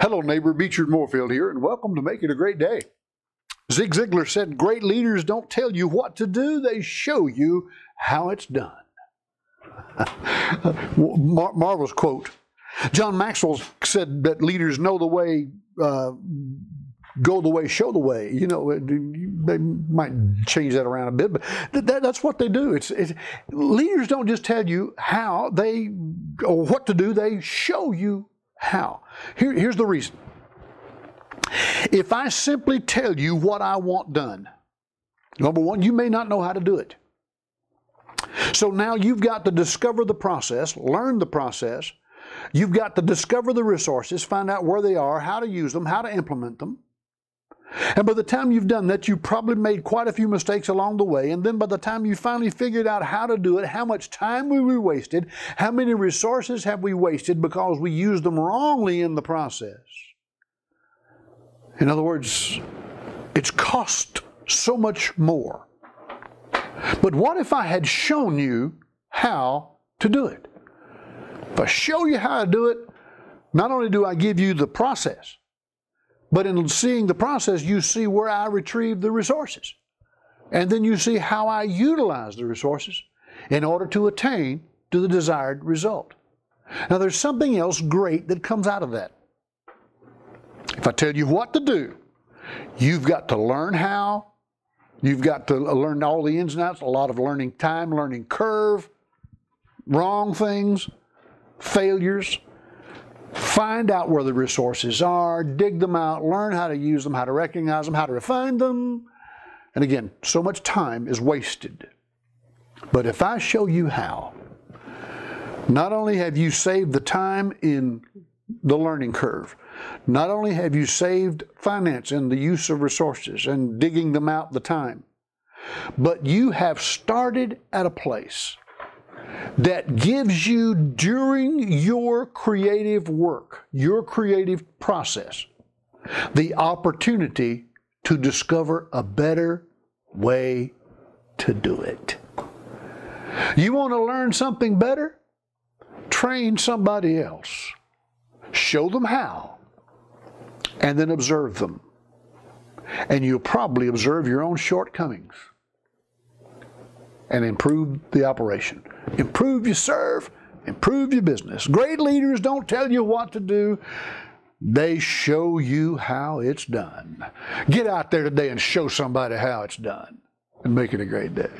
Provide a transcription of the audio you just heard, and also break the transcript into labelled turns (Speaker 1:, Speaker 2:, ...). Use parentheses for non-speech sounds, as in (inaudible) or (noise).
Speaker 1: Hello, neighbor. Beechard Moorefield here, and welcome to Make It a Great Day. Zig Ziglar said, Great leaders don't tell you what to do, they show you how it's done. (laughs) Mar- quote. John Maxwell said that leaders know the way, uh, go the way, show the way. You know, they might change that around a bit, but that, that's what they do. It's, it's leaders don't just tell you how they or what to do; they show you how. Here, here's the reason. If I simply tell you what I want done, number one, you may not know how to do it. So now you've got to discover the process, learn the process. You've got to discover the resources, find out where they are, how to use them, how to implement them. And by the time you've done that, you've probably made quite a few mistakes along the way. And then by the time you finally figured out how to do it, how much time we wasted, how many resources have we wasted because we used them wrongly in the process. In other words, it's cost so much more. But what if I had shown you how to do it? If I show you how to do it, not only do I give you the process, but in seeing the process, you see where I retrieve the resources. And then you see how I utilize the resources in order to attain to the desired result. Now, there's something else great that comes out of that. If I tell you what to do, you've got to learn how, you've got to learn all the ins and outs, a lot of learning time, learning curve, wrong things, failures, Find out where the resources are, dig them out, learn how to use them, how to recognize them, how to refine them. And again, so much time is wasted. But if I show you how, not only have you saved the time in the learning curve, not only have you saved finance in the use of resources and digging them out the time, but you have started at a place that gives you during your creative work, your creative process, the opportunity to discover a better way to do it. You want to learn something better? Train somebody else. Show them how, and then observe them. And you'll probably observe your own shortcomings and improve the operation. Improve your serve, improve your business. Great leaders don't tell you what to do. They show you how it's done. Get out there today and show somebody how it's done and make it a great day.